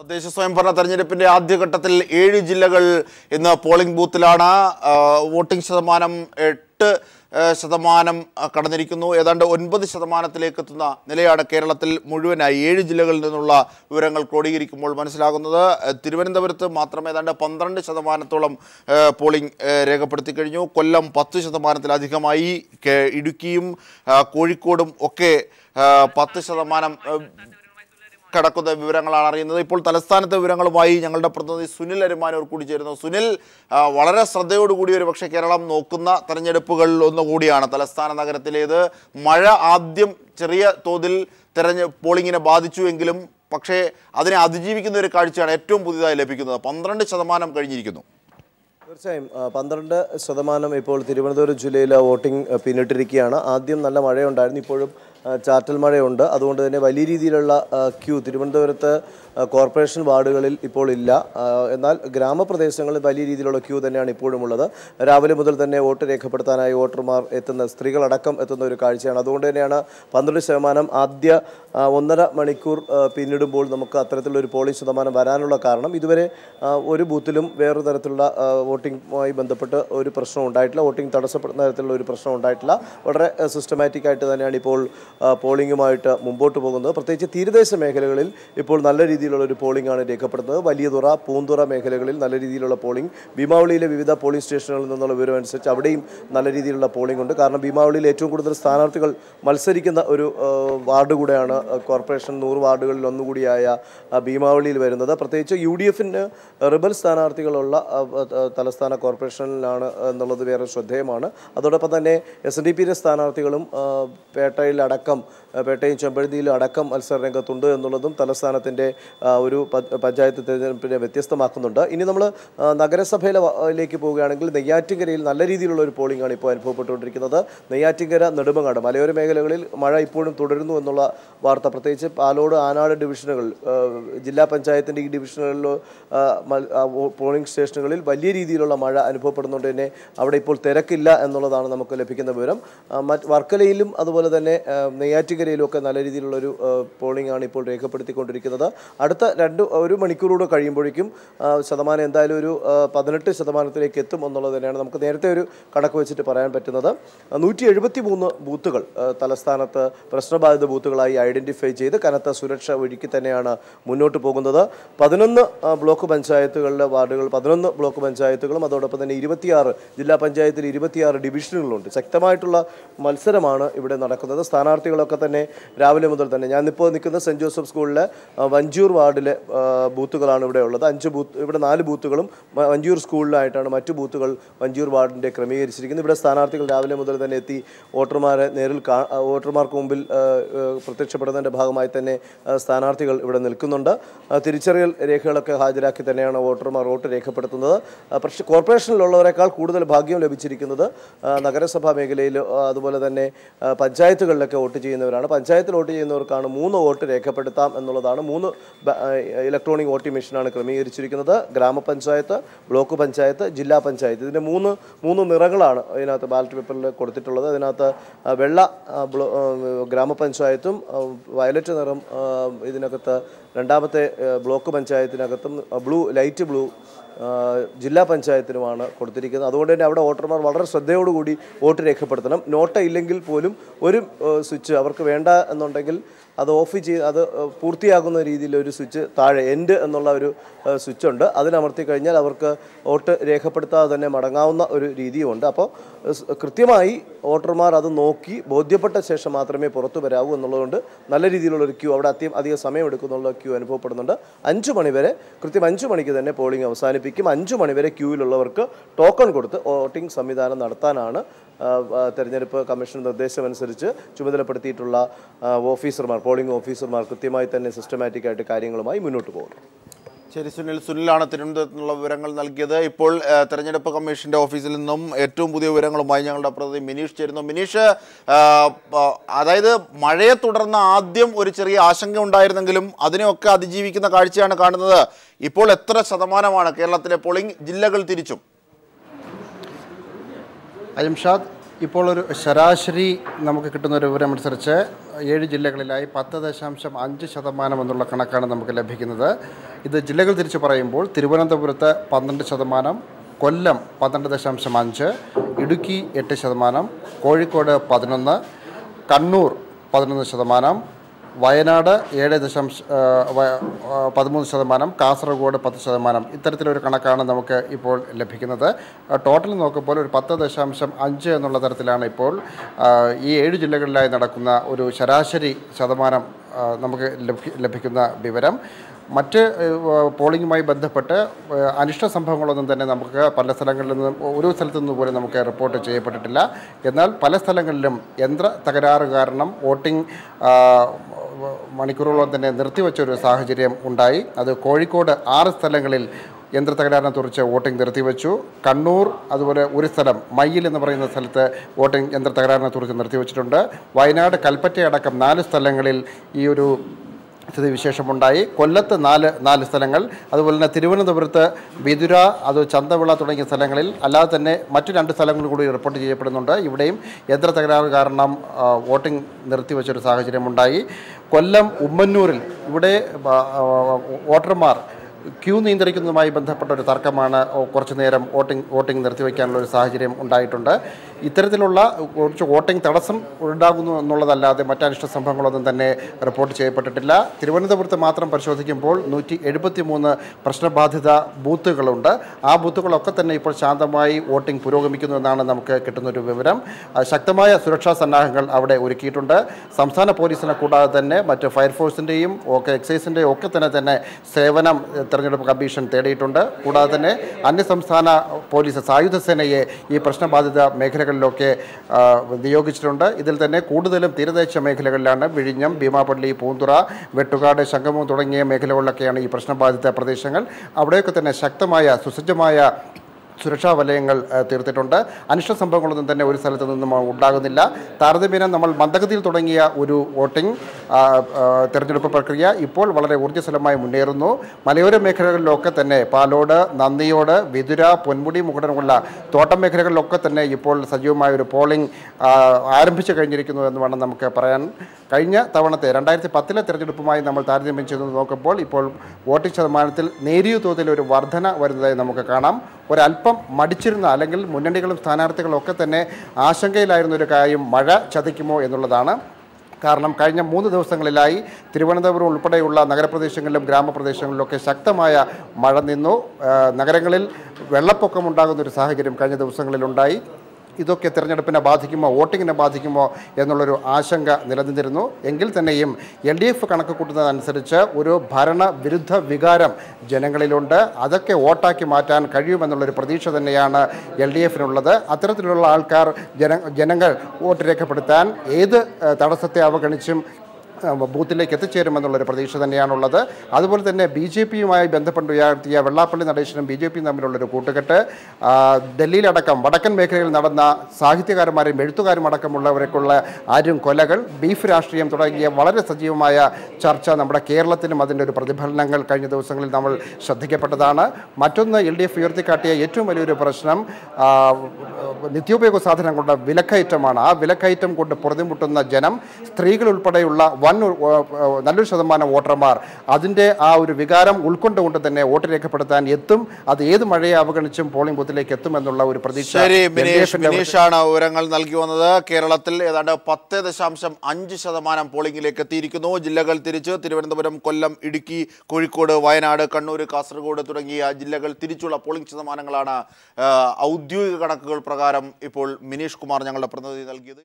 തദ്ദേശ സ്വയംഭരണ തെരഞ്ഞെടുപ്പിന്റെ ആദ്യഘട്ടത്തിൽ ഏഴ് ജില്ലകൾ ഇന്ന് പോളിംഗ് ബൂത്തിലാണ്. വോട്ടിംഗ് ശതമാനം എട്ട് ശതമാനം കടന്നിരിക്കുന്നു. ഏതാണ്ട് ഒൻപത് ശതമാനത്തിലേക്ക് എത്തുന്ന നിലയാണ് കേരളത്തിൽ മുഴുവനായി ഏഴ് ജില്ലകളിൽ നിന്നുള്ള വിവരങ്ങൾ ക്രോഡീകരിക്കുമ്പോൾ മനസ്സിലാകുന്നത്. തിരുവനന്തപുരത്ത് മാത്രം ഏതാണ്ട് പന്ത്രണ്ട് ശതമാനത്തോളം പോളിംഗ് രേഖപ്പെടുത്തി കഴിഞ്ഞു. കൊല്ലം പത്ത് ശതമാനത്തിലധികമായി ഇടുക്കിയും കോഴിക്കോടും ഒക്കെ പത്ത് ശതമാനം കടക്കുന്ന വിവരങ്ങളാണ് അറിയുന്നത്. ഇപ്പോൾ തലസ്ഥാനത്തെ വിവരങ്ങളുമായി ഞങ്ങളുടെ പ്രതിനിധി സുനിൽ അരുമാനൂർ കൂടി ചേരുന്നു സുനിൽ വളരെ ശ്രദ്ധയോടുകൂടി ഒരു പക്ഷേ കേരളം നോക്കുന്ന തെരഞ്ഞെടുപ്പുകളിൽ ഒന്നുകൂടിയാണ്. തലസ്ഥാന നഗരത്തിലേത് മഴ ആദ്യം ചെറിയ തോതിൽ തെരഞ്ഞെ പോളിങ്ങിനെ ബാധിച്ചുവെങ്കിലും പക്ഷേ അതിനെ അതിജീവിക്കുന്ന ഒരു കാഴ്ചയാണ് ഏറ്റവും പുതിയതായി ലഭിക്കുന്നത്. പന്ത്രണ്ട് ശതമാനം കഴിഞ്ഞിരിക്കുന്നു. തീർച്ചയായും പന്ത്രണ്ട് ശതമാനം ഇപ്പോൾ തിരുവനന്തപുരം ജില്ലയിൽ വോട്ടിംഗ് പിന്നിട്ടിരിക്കുകയാണ്. ആദ്യം നല്ല മഴയുണ്ടായിരുന്നു ഇപ്പോഴും ചാറ്റൽ മഴയുണ്ട്. അതുകൊണ്ട് തന്നെ വലിയ രീതിയിലുള്ള ക്യൂ. തിരുവനന്തപുരത്ത് കോർപ്പറേഷൻ വാർഡുകളിൽ ഇപ്പോൾ ഇല്ല. എന്നാൽ ഗ്രാമപ്രദേശങ്ങളിൽ വലിയ രീതിയിലുള്ള ക്യൂ തന്നെയാണ് ഇപ്പോഴും ഉള്ളത് രാവിലെ മുതൽ തന്നെ വോട്ട് രേഖപ്പെടുത്താനായി വോട്ടർമാർ എത്തുന്ന സ്ത്രീകളടക്കം എത്തുന്ന ഒരു കാഴ്ചയാണ്. അതുകൊണ്ട് തന്നെയാണ് പന്ത്രണ്ട് ശതമാനം ആദ്യ ഒന്നര മണിക്കൂർ പിന്നിടുമ്പോൾ നമുക്ക് അത്തരത്തിലുള്ള ഒരു പോളിംഗ് ശതമാനം വരാനുള്ള കാരണം. ഇതുവരെ ഒരു ബൂത്തിലും വേറൊരു തരത്തിലുള്ള വോട്ടിംഗുമായി ബന്ധപ്പെട്ട് ഒരു പ്രശ്നം ഉണ്ടായിട്ടില്ല. വോട്ടിംഗ് തടസ്സപ്പെടുന്ന തരത്തിലുള്ള ഒരു പ്രശ്നം ഉണ്ടായിട്ടില്ല. വളരെ സിസ്റ്റമാറ്റിക് ആയിട്ട് തന്നെയാണ് ഇപ്പോൾ പോളിംഗുമായിട്ട് മുമ്പോട്ട് പോകുന്നത്. പ്രത്യേകിച്ച് തീരദേശ മേഖലകളിൽ ഇപ്പോൾ നല്ല രീതിയിലുള്ള ഒരു പോളിംഗ് ആണ് രേഖപ്പെടുത്തുന്നത് വലിയതുറ പൂന്തുറ മേഖലകളിൽ നല്ല രീതിയിലുള്ള പോളിംഗ്. ഭീമാവളിയിലെ വിവിധ പോളിംഗ് സ്റ്റേഷനുകളിൽ നിന്നുള്ള വിവരം അനുസരിച്ച് അവിടെയും നല്ല രീതിയിലുള്ള പോളിംഗ് ഉണ്ട്. കാരണം ഭീമാവളിയിൽ ഏറ്റവും കൂടുതൽ സ്ഥാനാർത്ഥികൾ മത്സരിക്കുന്ന ഒരു വാർഡ് കൂടെയാണ് കോർപ്പറേഷൻ നൂറ് വാർഡുകളിൽ ഒന്നുകൂടിയായ ഭീമാവളിയിൽ വരുന്നത്. പ്രത്യേകിച്ച് യു ഡി എഫിന് റിബൽ സ്ഥാനാർത്ഥികളുള്ള തലസ്ഥാന കോർപ്പറേഷനിലാണ് എന്നുള്ളത് വേറെ ശ്രദ്ധേയമാണ്. അതോടൊപ്പം തന്നെ എസ് ഡി പിയിലെ സ്ഥാനാർത്ഥികളും പേട്ടയിലടക്കം ആ, പേട്ടയും ചെമ്പഴുതിയിലും അടക്കം മത്സര രംഗത്തുണ്ട് എന്നുള്ളതും തലസ്ഥാനത്തിന്റെ ഒരു പഞ്ചായത്ത് തിരഞ്ഞെടുപ്പിനെ വ്യത്യസ്തമാക്കുന്നുണ്ട്. ഇനി നമ്മൾ നഗരസഭയിലേക്ക് പോവുകയാണെങ്കിൽ നെയ്യാറ്റിൻകരയിൽ നല്ല രീതിയിലുള്ള ഒരു പോളിംഗ് ആണ് ഇപ്പോൾ അനുഭവപ്പെട്ടുകൊണ്ടിരിക്കുന്നത്. നെയ്യാറ്റിൻകര നെടുമങ്ങാട് മലയോര മേഖലകളിൽ മഴ ഇപ്പോഴും തുടരുന്നു എന്നുള്ള വാർത്ത പ്രത്യേകിച്ച് പാലോട് ആനാട് ഡിവിഷനുകൾ ജില്ലാ പഞ്ചായത്തിന്റെ ഈ ഡിവിഷനുകളിൽ പോളിംഗ് സ്റ്റേഷനുകളിൽ വലിയ രീതിയിലുള്ള മഴ അനുഭവപ്പെടുന്നുണ്ട്. തന്നെ അവിടെ ഇപ്പോൾ തിരക്കില്ല എന്നുള്ളതാണ് നമുക്ക് ലഭിക്കുന്ന വിവരം. മറ്റ് വർക്കലയിലും അതുപോലെ തന്നെ ആ, ഒക്കെ നല്ല രീതിയിലുള്ളൊരു പോളിംഗ് ആണ് ഇപ്പോൾ രേഖപ്പെടുത്തിക്കൊണ്ടിരിക്കുന്നത്. അടുത്ത രണ്ട് ഒരു മണിക്കൂറൂടെ കഴിയുമ്പോഴേക്കും ശതമാനം എന്തായാലും ഒരു പതിനെട്ട് ശതമാനത്തിലേക്ക് എത്തും എന്നുള്ളത് തന്നെയാണ് നമുക്ക് നേരത്തെ ഒരു കണക്ക് വെച്ചിട്ട് പറയാൻ പറ്റുന്നത്. നൂറ്റി എഴുപത്തി മൂന്ന് ബൂത്തുകൾ തലസ്ഥാനത്ത് പ്രശ്നബാധിത ബൂത്തുകളായി ഐഡന്റിഫൈ ചെയ്ത് കനത്ത സുരക്ഷ ഒരുക്കി തന്നെയാണ് മുന്നോട്ട് പോകുന്നത്. പതിനൊന്ന് ബ്ലോക്ക് പഞ്ചായത്തുകളിലെ വാർഡുകൾ പതിനൊന്ന് ബ്ലോക്ക് പഞ്ചായത്തുകളും അതോടൊപ്പം തന്നെ ഇരുപത്തിയാറ് ജില്ലാ പഞ്ചായത്തിൽ ഇരുപത്തിയാറ് ഡിവിഷനുകളുണ്ട്. ശക്തമായിട്ടുള്ള മത്സരമാണ് ഇവിടെ നടക്കുന്നത്. സ്ഥാനാർത്ഥികളൊക്കെ തന്നെ രാവിലെ മുതൽ തന്നെ. ഞാനിപ്പോൾ നിൽക്കുന്ന സെന്റ് ജോസഫ് സ്കൂളിലെ വഞ്ചൂർ വാർഡിലെ ബൂത്തുകളാണ് ഇവിടെ ഉള്ളത്. അഞ്ച് ബൂത്ത് ഇവിടെ നാല് ബൂത്തുകളും വഞ്ചൂർ സ്കൂളിലായിട്ടാണ് മറ്റു ബൂത്തുകൾ വഞ്ചൂർ വാർഡിന്റെ ക്രമീകരിച്ചിരിക്കുന്നത്. ഇവിടെ സ്ഥാനാർത്ഥികൾ രാവിലെ മുതൽ തന്നെ എത്തി വോട്ടർമാരെ നേരിൽ വോട്ടർമാർക്ക് മുമ്പിൽ പ്രത്യക്ഷപ്പെടുന്നതിന്റെ ഭാഗമായി തന്നെ സ്ഥാനാർത്ഥികൾ ഇവിടെ നിൽക്കുന്നുണ്ട്. തിരിച്ചറിയൽ രേഖകളൊക്കെ ഹാജരാക്കി തന്നെയാണ് വോട്ടർമാർ വോട്ട് രേഖപ്പെടുത്തുന്നത്. പക്ഷേ കോർപ്പറേഷനിലുള്ളവരെക്കാൾ കൂടുതൽ ഭാഗ്യം ലഭിച്ചിരിക്കുന്നത് നഗരസഭാ മേഖലയിൽ അതുപോലെ തന്നെ പഞ്ചായത്തുകളിലൊക്കെ വോട്ട് ചെയ്യുന്നവരാണ്. പഞ്ചായത്തിൽ വോട്ട് ചെയ്യുന്നവർക്കാണ് മൂന്ന് വോട്ട് രേഖപ്പെടുത്താം എന്നുള്ളതാണ്. മൂന്ന് ഇലക്ട്രോണിക് വോട്ടിംഗ് മെഷീനാണ് ക്രമീകരിച്ചിരിക്കുന്നത്. ഗ്രാമപഞ്ചായത്ത് ബ്ലോക്ക് പഞ്ചായത്ത് ജില്ലാ പഞ്ചായത്ത്. ഇതിന്റെ മൂന്ന് മൂന്ന് നിറങ്ങളാണ് ഇതിനകത്ത് ബാലറ്റ് പേപ്പറിൽ കൊടുത്തിട്ടുള്ളത്. അതിനകത്ത് വെള്ള ഗ്രാമപഞ്ചായത്തും വയലറ്റ് നിറം ഇതിനകത്ത് രണ്ടാമത്തെ ബ്ലോക്ക് പഞ്ചായത്തിനകത്തും ബ്ലൂ ലൈറ്റ് ബ്ലൂ ജില്ലാ പഞ്ചായത്തിനുമാണ് കൊടുത്തിരിക്കുന്നത്. അതുകൊണ്ട് തന്നെ അവിടെ വോട്ടർമാർ വളരെ ശ്രദ്ധയോടുകൂടി വോട്ട് രേഖപ്പെടുത്തണം. നോട്ട ഇല്ലെങ്കിൽ പോലും ഒരു സ്വിച്ച് അവർക്ക് വേണ്ട എന്നുണ്ടെങ്കിൽ അത് ഓഫ് ചെയ്ത് അത് പൂർത്തിയാകുന്ന രീതിയിൽ ഒരു സ്വിച്ച് താഴെ എൻഡ് എന്നുള്ള ഒരു സ്വിച്ച് ഉണ്ട് അതിനമർത്തി കഴിഞ്ഞാൽ അവർക്ക് വോട്ട് രേഖപ്പെടുത്താതെ തന്നെ മടങ്ങാവുന്ന ഒരു രീതിയുമുണ്ട്. അപ്പോൾ കൃത്യമായി വോട്ടർമാർ അത് നോക്കി ബോധ്യപ്പെട്ട ശേഷം മാത്രമേ പുറത്തു വരാവൂ എന്നുള്ളതുകൊണ്ട് നല്ല രീതിയിലുള്ള ഒരു ക്യൂ അവിടെ അത്യം അധികം സമയം എടുക്കുന്നുള്ള ക്യൂ അനുഭവപ്പെടുന്നുണ്ട്. അഞ്ച് മണിവരെ കൃത്യം അഞ്ച് മണിക്ക് തന്നെ പോളിംഗ് അവസാനിപ്പിക്കും. അഞ്ച് മണിവരെ ക്യൂവിലുള്ളവർക്ക് ടോക്കൺ കൊടുത്ത് വോട്ടിംഗ് സംവിധാനം നടത്താനാണ് തെരഞ്ഞെടുപ്പ് കമ്മീഷൻ നിർദ്ദേശമനുസരിച്ച് ചുമതലപ്പെടുത്തിയിട്ടുള്ള ഓഫീസർമാർ. പോളിംഗ് ഓഫീസർമാർ കൃത്യമായി തന്നെ സിസ്റ്റമാറ്റിക് ആയിട്ട് കാര്യങ്ങളുമായി മുന്നോട്ട് പോകുന്നു. ശരി സുനിൽ. സുനിലാണ് തിരുവനന്തപുരത്ത് നിന്നുള്ള വിവരങ്ങൾ നൽകിയത്. ഇപ്പോൾ തെരഞ്ഞെടുപ്പ് കമ്മീഷന്റെ ഓഫീസിൽ നിന്നും ഏറ്റവും പുതിയ വിവരങ്ങളുമായി ഞങ്ങളുടെ പ്രതിനിധി മിനീഷ് ചേരുന്നു. മിനീഷ് അതായത് മഴയെ തുടർന്ന് ആദ്യം ഒരു ചെറിയ ആശങ്ക ഉണ്ടായിരുന്നെങ്കിലും അതിനെയൊക്കെ അതിജീവിക്കുന്ന കാഴ്ചയാണ് കാണുന്നത്. ഇപ്പോൾ എത്ര ശതമാനമാണ് കേരളത്തിലെ പോളിംഗ് ജില്ലകൾ തിരിച്ചും? അജംഷാദ് ഇപ്പോൾ ഒരു ശരാശരി നമുക്ക് കിട്ടുന്ന ഒരു വിവരമനുസരിച്ച് ഏഴ് ജില്ലകളിലായി പത്ത് ദശാംശം അഞ്ച് ശതമാനം എന്നുള്ള കണക്കാണ് നമുക്ക് ലഭിക്കുന്നത്. ഇത് ജില്ലകൾ തിരിച്ച് പറയുമ്പോൾ തിരുവനന്തപുരത്ത് പന്ത്രണ്ട് ശതമാനം കൊല്ലം പന്ത്രണ്ട് ദശാംശം അഞ്ച് ഇടുക്കി എട്ട് ശതമാനം കോഴിക്കോട് പതിനൊന്ന് കണ്ണൂർ പതിനൊന്ന് ശതമാനം വയനാട് ഏഴ് ദശാംശ പതിമൂന്ന് ശതമാനം കാസർഗോഡ് പത്ത് ശതമാനം. ഇത്തരത്തിലൊരു കണക്കാണ് നമുക്ക് ഇപ്പോൾ ലഭിക്കുന്നത്. ടോട്ടൽ നോക്കുമ്പോൾ ഒരു പത്ത് ദശാംശം അഞ്ച് എന്നുള്ള തരത്തിലാണ് ഇപ്പോൾ ഈ ഏഴ് ജില്ലകളിലായി നടക്കുന്ന ഒരു ശരാശരി ശതമാനം നമുക്ക് ലഭിക്കുന്ന വിവരം. മറ്റ് പോളിംഗുമായി ബന്ധപ്പെട്ട് അനിഷ്ട സംഭവങ്ങളൊന്നും തന്നെ നമുക്ക് പല സ്ഥലങ്ങളിൽ നിന്നും ഒരു സ്ഥലത്തു നിന്ന് പോലും നമുക്ക് റിപ്പോർട്ട് ചെയ്യപ്പെട്ടിട്ടില്ല. എന്നാൽ പല സ്ഥലങ്ങളിലും യന്ത്ര തകരാറ് കാരണം വോട്ടിംഗ് മണിക്കൂറുകളോളം തന്നെ നിർത്തിവെച്ച ഒരു സാഹചര്യം ഉണ്ടായി. അത് കോഴിക്കോട് ആറ് സ്ഥലങ്ങളിൽ യന്ത്ര തകരാറിനെ കുറിച്ച് വോട്ടിംഗ് നിർത്തിവെച്ചു. കണ്ണൂർ അതുപോലെ ഒരു സ്ഥലം മയ്യിൽ എന്ന് പറയുന്ന സ്ഥലത്ത് വോട്ടിംഗ് യന്ത്ര തകരാറിനെ കുറിച്ച് നിർത്തിവെച്ചിട്ടുണ്ട്. വയനാട് കൽപ്പറ്റയടക്കം നാല് സ്ഥലങ്ങളിൽ ഈ ഒരു സ്ഥിതിവിശേഷമുണ്ടായി. കൊല്ലത്ത് നാല് നാല് സ്ഥലങ്ങൾ. അതുപോലെ തന്നെ തിരുവനന്തപുരത്ത് വിതുര അത് ചന്തവിള തുടങ്ങിയ സ്ഥലങ്ങളിൽ. അല്ലാതെ തന്നെ മറ്റു രണ്ട് സ്ഥലങ്ങൾ കൂടി റിപ്പോർട്ട് ചെയ്യപ്പെടുന്നുണ്ട്. ഇവിടെയും യന്ത്ര തകരാറ് കാരണം വോട്ടിംഗ് നിർത്തിവെച്ചൊരു സാഹചര്യമുണ്ടായി. കൊല്ലം ഉമ്മന്നൂരിൽ ഇവിടെ വോട്ടർമാർ ക്യൂ നിയന്ത്രിക്കുന്നതുമായി ബന്ധപ്പെട്ട ഒരു തർക്കമാണ് കുറച്ചു നേരം വോട്ടിംഗ് വോട്ടിംഗ് നിർത്തിവെക്കാനുള്ള ഒരു സാഹചര്യം ഉണ്ടായിട്ടുണ്ട്. ഇത്തരത്തിലുള്ള കുറച്ച് വോട്ടിംഗ് തടസ്സം ഉണ്ടാകുന്നു എന്നുള്ളതല്ലാതെ മറ്റനിഷ്ട സംഭവങ്ങളൊന്നും തന്നെ റിപ്പോർട്ട് ചെയ്യപ്പെട്ടിട്ടില്ല. തിരുവനന്തപുരത്ത് മാത്രം പരിശോധിക്കുമ്പോൾ നൂറ്റി എഴുപത്തി മൂന്ന് പ്രശ്നബാധിത ബൂത്തുകളുണ്ട്. ആ ബൂത്തുകളൊക്കെ തന്നെ ഇപ്പോൾ ശാന്തമായി വോട്ടിംഗ് പുരോഗമിക്കുന്നു എന്നാണ് നമുക്ക് കിട്ടുന്നൊരു വിവരം. ശക്തമായ സുരക്ഷാ സന്നാഹങ്ങൾ അവിടെ ഒരുക്കിയിട്ടുണ്ട്. സംസ്ഥാന പോലീസിനെ കൂടാതെ തന്നെ മറ്റ് ഫയർഫോഴ്സിന്റെയും ഒക്കെ എക്സൈസിന്റെയും ഒക്കെ തന്നെ തന്നെ സേവനം തെരഞ്ഞെടുപ്പ് കമ്മീഷൻ തേടിയിട്ടുണ്ട്. കൂടാതെ തന്നെ അന്യസംസ്ഥാന പോലീസ് സായുധ സേനയെ ഈ പ്രശ്നബാധിത മേഖലകളിലൊക്കെ നിയോഗിച്ചിട്ടുണ്ട്. ഇതിൽ തന്നെ കൂടുതലും തീരദേശ മേഖലകളിലാണ് വിഴിഞ്ഞം ഭീമാപള്ളി പൂന്തുറ വെട്ടുകാട് ശംഖമം തുടങ്ങിയ മേഖലകളിലൊക്കെയാണ് ഈ പ്രശ്നബാധിത പ്രദേശങ്ങൾ. അവിടെയൊക്കെ തന്നെ ശക്തമായ സുസജ്ജമായ സുരക്ഷാ വലയങ്ങൾ തീർത്തിട്ടുണ്ട്. അനിഷ്ട സംഭവങ്ങളൊന്നും തന്നെ ഒരു സ്ഥലത്ത് നിന്നും ഉണ്ടാകുന്നില്ല. താരതമ്യേന നമ്മൾ മന്ദഗതിയിൽ തുടങ്ങിയ ഒരു വോട്ടിംഗ് തെരഞ്ഞെടുപ്പ് പ്രക്രിയ ഇപ്പോൾ വളരെ ഊർജസ്വലമായി മുന്നേറുന്നു. മലയോര മേഖലകളിലൊക്കെ തന്നെ പാലോട് നന്ദിയോട് വിതുര പൊന്മുടി മുഖടനമുള്ള തോട്ടം മേഖലകളിലൊക്കെ തന്നെ ഇപ്പോൾ സജീവമായ ഒരു പോളിംഗ് ആരംഭിച്ചു കഴിഞ്ഞിരിക്കുന്നു എന്ന് വേണം നമുക്ക് പറയാൻ. കഴിഞ്ഞ തവണത്തെ രണ്ടായിരത്തി പത്തിലെ തെരഞ്ഞെടുപ്പുമായി നമ്മൾ താരതമ്യം ചെയ്ത് നോക്കുമ്പോൾ ഇപ്പോൾ വോട്ടിംഗ് ശതമാനത്തിൽ നേരിയ തോതിൽ ഒരു വർധന വരുന്നതായി നമുക്ക് കാണാം. ഒരല്പം മടിച്ചിരുന്ന അല്ലെങ്കിൽ മുന്നണികളും സ്ഥാനാർത്ഥികളും ഒക്കെ തന്നെ ആശങ്കയിലായിരുന്ന ഒരു കാര്യം മഴ ചതിക്കുമോ എന്നുള്ളതാണ്. കാരണം കഴിഞ്ഞ മൂന്ന് ദിവസങ്ങളിലായി തിരുവനന്തപുരം ഉൾപ്പെടെയുള്ള നഗരപ്രദേശങ്ങളിലും ഗ്രാമപ്രദേശങ്ങളിലൊക്കെ ശക്തമായ മഴ നിന്നു. നഗരങ്ങളിൽ വെള്ളപ്പൊക്കം ഉണ്ടാകുന്ന ഒരു സാഹചര്യം കഴിഞ്ഞ ദിവസങ്ങളിലുണ്ടായി. ഇതൊക്കെ തിരഞ്ഞെടുപ്പിനെ ബാധിക്കുമോ വോട്ടിങ്ങിനെ ബാധിക്കുമോ എന്നുള്ളൊരു ആശങ്ക നിലനിന്നിരുന്നു. എങ്കിൽ തന്നെയും എൽ ഡി എഫ് കണക്ക് കൂട്ടുന്നതനുസരിച്ച് ഒരു ഭരണവിരുദ്ധ വികാരം ജനങ്ങളിലുണ്ട്. അതൊക്കെ വോട്ടാക്കി മാറ്റാൻ കഴിയുമെന്നുള്ളൊരു പ്രതീക്ഷ തന്നെയാണ് എൽ ഡി എഫിനുള്ളത്. അത്തരത്തിലുള്ള ആൾക്കാർ ജന ജനങ്ങൾ വോട്ട് രേഖപ്പെടുത്താൻ ഏത് തടസ്സത്തെ അവഗണിച്ചും ബൂത്തിലേക്ക് എത്തിച്ചേരുമെന്നുള്ളൊരു പ്രതീക്ഷ തന്നെയാണുള്ളത്. അതുപോലെ തന്നെ ബി ജെ പിയുമായി ബന്ധപ്പെട്ട് ഉയർത്തിയ വെള്ളാപ്പള്ളി നടേശനും ബി ജെ പിയും തമ്മിലുള്ളൊരു കൂട്ടുകെട്ട് ഡൽഹിയിലടക്കം വടക്കൻ മേഖലയിൽ നടന്ന സാഹിത്യകാരന്മാരും എഴുത്തുകാരും അടക്കമുള്ളവർക്കുള്ള ആരും കൊലകൾ ബീഫ് രാഷ്ട്രീയം തുടങ്ങിയ വളരെ സജീവമായ ചർച്ച നമ്മുടെ കേരളത്തിനും അതിന്റെ ഒരു പ്രതിഫലനങ്ങൾ കഴിഞ്ഞ ദിവസങ്ങളിൽ നമ്മൾ ശ്രദ്ധിക്കപ്പെട്ടതാണ്. മറ്റൊന്ന് എൽ ഡി എഫ് ഉയർത്തിക്കാട്ടിയ ഏറ്റവും വലിയൊരു പ്രശ്നം നിത്യോപയോഗ സാധനങ്ങളുടെ വിലക്കയറ്റമാണ്. ആ വിലക്കയറ്റം കൊണ്ട് പുറത്തുമുട്ടുന്ന ജനം സ്ത്രീകൾ ഉൾപ്പെടെയുള്ള വൻ നല്ലൊരു ശതമാനം വോട്ടർമാർ. അതിന്റെ ആ ഒരു വികാരം ഉൾക്കൊണ്ടുകൊണ്ട് തന്നെ വോട്ട് രേഖപ്പെടുത്താൻ എത്തും. അത് ഏത് മഴയെ അവഗണിച്ചും പോളിംഗ് ബൂത്തിലേക്ക് എത്തും എന്നുള്ള ഒരു പ്രതീക്ഷ ബിനീഷ് വിവരങ്ങൾ നൽകി വന്നത്. കേരളത്തിൽ ഏതാണ്ട് പത്ത് ദശാംശം അഞ്ച് ശതമാനം പോളിംഗിലേക്ക് എത്തിയിരിക്കുന്നു. ജില്ലകൾ തിരിച്ച് തിരുവനന്തപുരം കൊല്ലം ഇടുക്കി കോഴിക്കോട് വയനാട് കണ്ണൂർ കാസർഗോഡ് തുടങ്ങിയ ജില്ലകൾ തിരിച്ചുള്ള പോളിംഗ് ശതമാനങ്ങളാണ് ഔദ്യോഗിക കണക്കുകൾ പ്രകാരം ഇപ്പോൾ മിനീഷ് കുമാർ ഞങ്ങളുടെ പ്രതിനിധി നൽകിയത്.